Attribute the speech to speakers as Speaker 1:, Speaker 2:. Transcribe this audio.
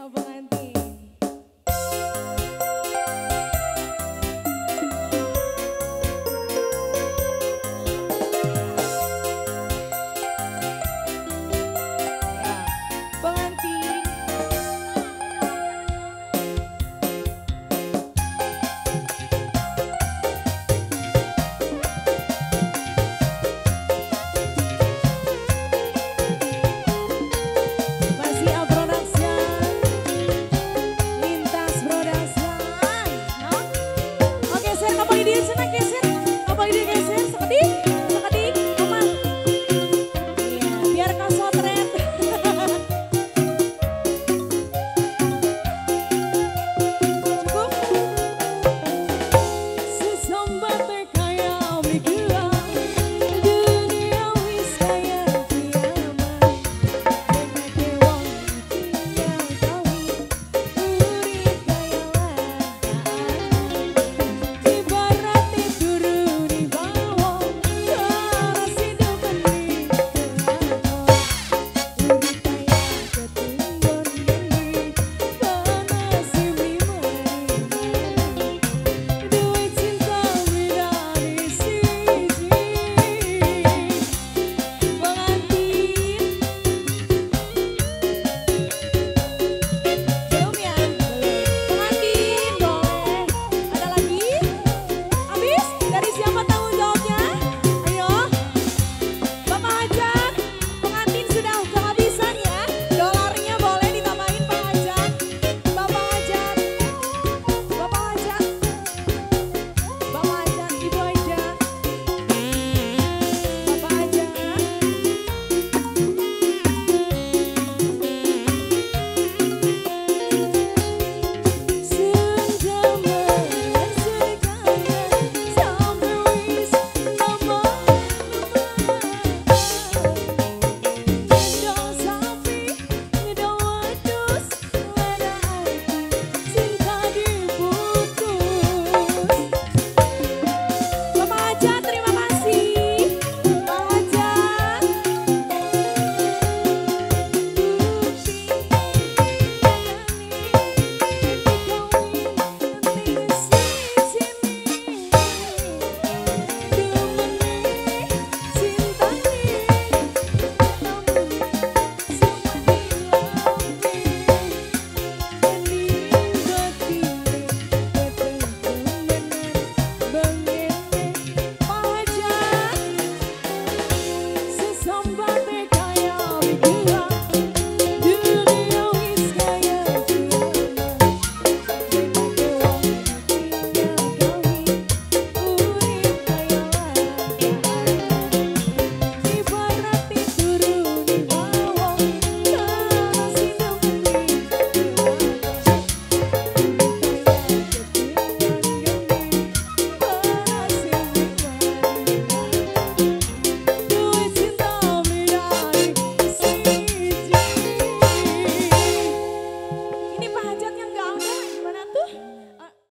Speaker 1: Avanti